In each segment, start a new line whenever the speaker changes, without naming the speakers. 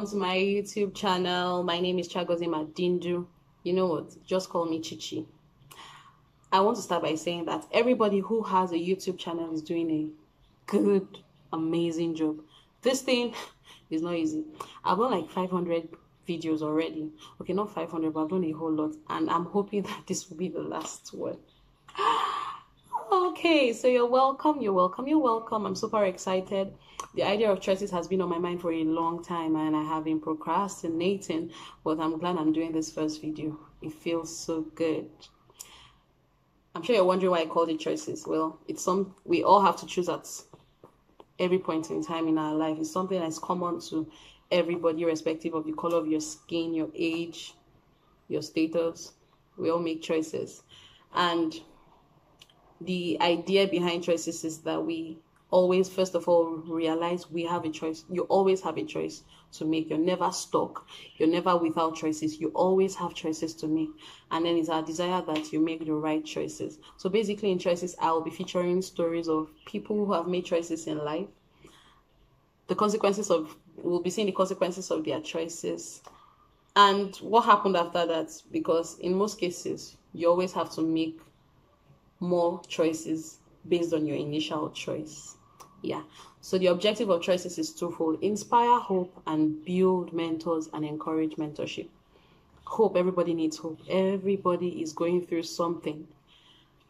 welcome to my YouTube channel. My name is Chagozima Dindu. You know what? Just call me Chichi. I want to start by saying that everybody who has a YouTube channel is doing a good, amazing job. This thing is not easy. I've done like 500 videos already. Okay, not 500, but I've done a whole lot. And I'm hoping that this will be the last one. Okay, so you're welcome, you're welcome, you're welcome. I'm super excited the idea of choices has been on my mind for a long time and I have been procrastinating, but I'm glad I'm doing this first video. It feels so good. I'm sure you're wondering why I called it choices. Well, it's some we all have to choose at every point in time in our life. It's something that's common to everybody, irrespective of the color of your skin, your age, your status. We all make choices. And the idea behind choices is that we always first of all realize we have a choice. You always have a choice to make. You're never stuck. You're never without choices. You always have choices to make. And then it's our desire that you make the right choices. So basically in choices i'll be featuring stories of people who have made choices in life. The consequences of we'll be seeing the consequences of their choices. And what happened after that? Because in most cases you always have to make more choices based on your initial choice. Yeah. So the objective of choices is twofold. Inspire hope and build mentors and encourage mentorship. Hope. Everybody needs hope. Everybody is going through something.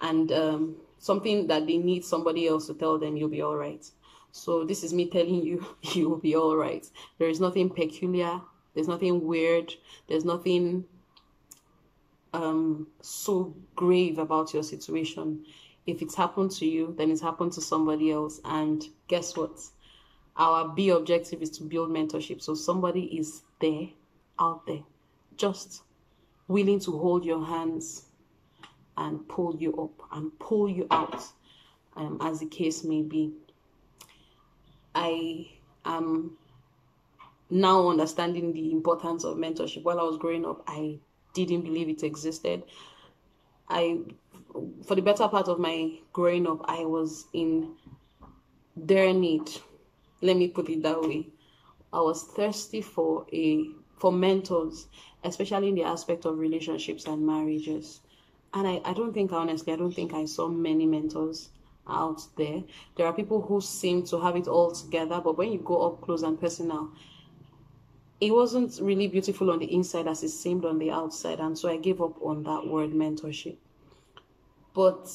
And um, something that they need somebody else to tell them you'll be all right. So this is me telling you you'll be all right. There is nothing peculiar. There's nothing weird. There's nothing um so grave about your situation if it's happened to you, then it's happened to somebody else. And guess what? Our B objective is to build mentorship. So somebody is there, out there, just willing to hold your hands and pull you up and pull you out, um, as the case may be. I am now understanding the importance of mentorship. While I was growing up, I didn't believe it existed. I for the better part of my growing up, I was in their need. Let me put it that way. I was thirsty for a for mentors, especially in the aspect of relationships and marriages. And I, I don't think honestly, I don't think I saw many mentors out there. There are people who seem to have it all together, but when you go up close and personal, it wasn't really beautiful on the inside as it seemed on the outside. And so I gave up on that word mentorship. But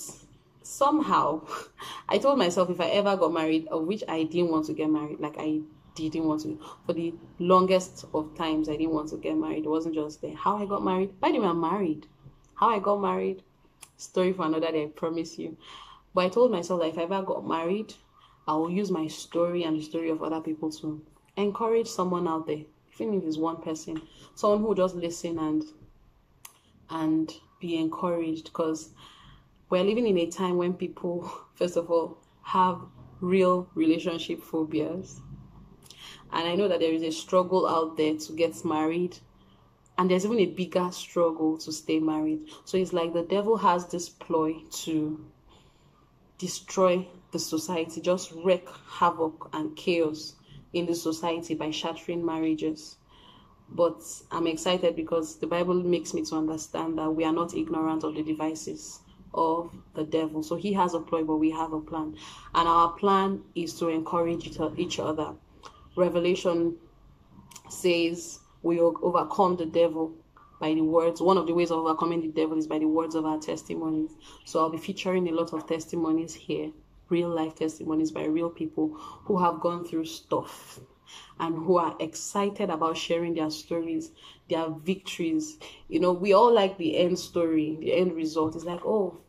somehow, I told myself if I ever got married, of which I didn't want to get married, like I didn't want to, for the longest of times, I didn't want to get married. It wasn't just. How I got married? By the way, I'm married. How I got married? Story for another day, I promise you. But I told myself that if I ever got married, I will use my story and the story of other people to encourage someone out there, even if it's one person, someone who just listen and and be encouraged because we're living in a time when people, first of all, have real relationship phobias. And I know that there is a struggle out there to get married. And there's even a bigger struggle to stay married. So it's like the devil has this ploy to destroy the society, just wreak havoc and chaos in the society by shattering marriages. But I'm excited because the Bible makes me to understand that we are not ignorant of the devices of the devil. So he has a ploy, but we have a plan. And our plan is to encourage each other. Revelation says we overcome the devil by the words. One of the ways of overcoming the devil is by the words of our testimonies. So I'll be featuring a lot of testimonies here, real life testimonies by real people who have gone through stuff and who are excited about sharing their stories, their victories. You know, we all like the end story, the end result. It's like, oh,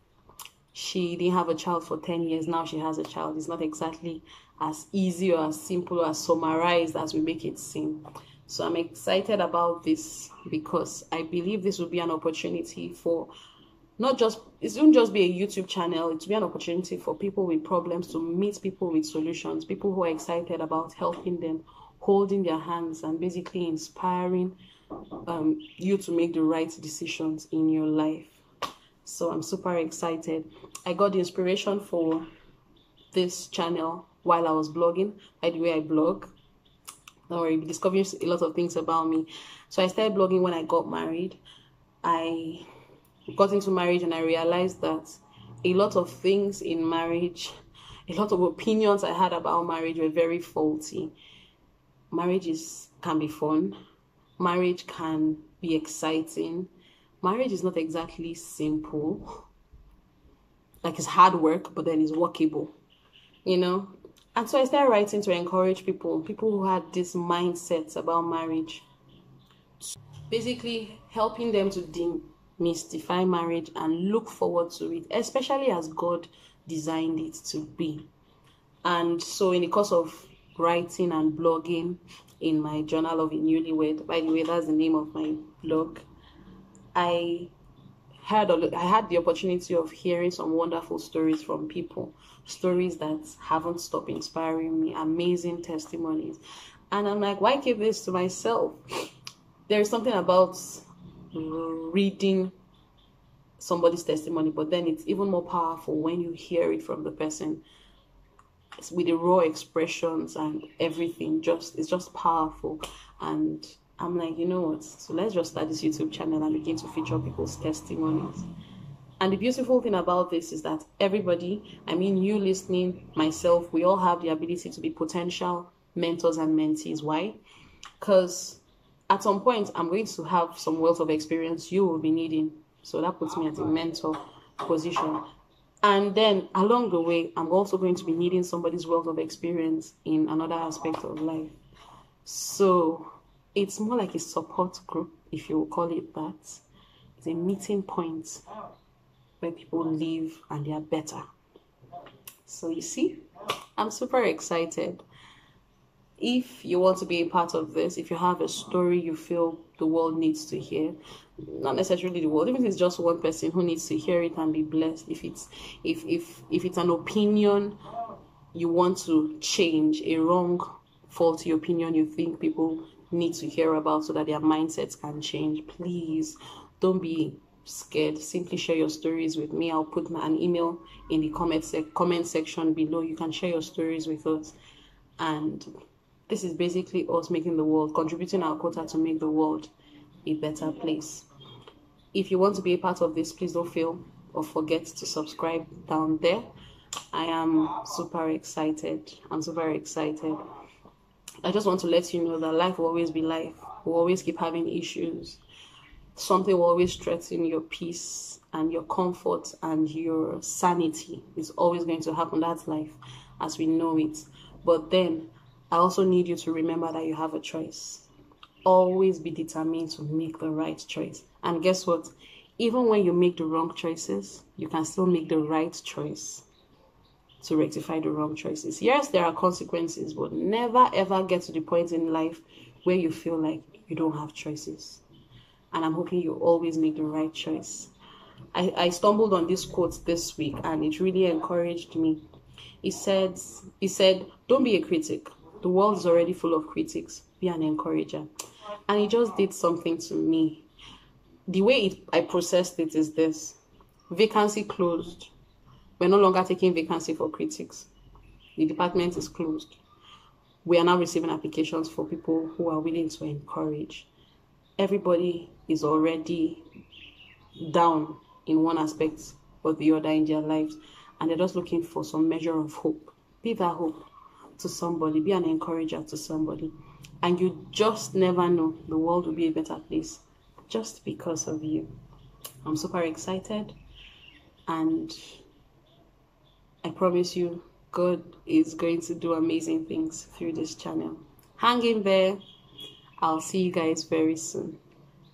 she didn't have a child for 10 years now she has a child it's not exactly as easy or as simple or as summarized as we make it seem so i'm excited about this because i believe this will be an opportunity for not just it won't just be a youtube channel it will be an opportunity for people with problems to meet people with solutions people who are excited about helping them holding their hands and basically inspiring um, you to make the right decisions in your life so i'm super excited i got the inspiration for this channel while i was blogging by the way i blog don't worry, discovering a lot of things about me. So I started blogging when I got married. I got into marriage and I realized that a lot of things in marriage, a lot of opinions I had about marriage were very faulty. Marriage is can be fun. Marriage can be exciting. Marriage is not exactly simple. Like it's hard work, but then it's workable. You know? And so I started writing to encourage people, people who had this mindset about marriage. Basically, helping them to demystify marriage and look forward to it, especially as God designed it to be. And so, in the course of writing and blogging in my journal of a newlywed, by the way, that's the name of my blog, I had I had the opportunity of hearing some wonderful stories from people, stories that haven't stopped inspiring me, amazing testimonies. And I'm like, why keep this to myself? There's something about reading somebody's testimony, but then it's even more powerful when you hear it from the person with the raw expressions and everything. Just it's just powerful and I'm like, you know what? So let's just start this YouTube channel and begin to feature people's testimonies. And the beautiful thing about this is that everybody, I mean, you listening, myself, we all have the ability to be potential mentors and mentees. Why? Because at some point, I'm going to have some wealth of experience you will be needing. So that puts me at a mentor position. And then along the way, I'm also going to be needing somebody's wealth of experience in another aspect of life. So it's more like a support group, if you will call it that. It's a meeting point where people live and they are better. So you see, I'm super excited. If you want to be a part of this, if you have a story you feel the world needs to hear, not necessarily the world, even if it's just one person who needs to hear it and be blessed, if it's if if if it's an opinion you want to change, a wrong faulty opinion you think people need to hear about so that their mindsets can change. Please don't be scared. Simply share your stories with me. I'll put my, an email in the comment, sec- comment section below. You can share your stories with us. And this is basically us making the world, contributing our quota to make the world a better place. If you want to be a part of this, please don't fail or forget to subscribe down there. I am super excited. I'm super excited. I just want to let you know that life will always be life. We'll always keep having issues. Something will always threaten your peace and your comfort and your sanity. It's always going to happen. That's life as we know it. But then I also need you to remember that you have a choice. Always be determined to make the right choice. And guess what? Even when you make the wrong choices, you can still make the right choice to rectify the wrong choices. Yes, there are consequences, but never ever get to the point in life where you feel like you don't have choices. And I'm hoping you always make the right choice. I, I stumbled on this quote this week and it really encouraged me. He said, he said, Don't be a critic. The world is already full of critics. Be an encourager. And it just did something to me. The way it, I processed it is this vacancy closed we're no longer taking vacancy for critics. The department is closed. We are now receiving applications for people who are willing to encourage. Everybody is already down in one aspect or the other in their lives, and they're just looking for some measure of hope. Be that hope to somebody, be an encourager to somebody, and you just never know the world will be a better place just because of you. I'm super excited and I promise you, God is going to do amazing things through this channel. Hang in there. I'll see you guys very soon.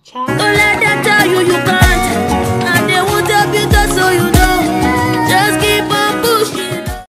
Ciao. Don't let them tell you you can't, and they will tell you just so you know. Just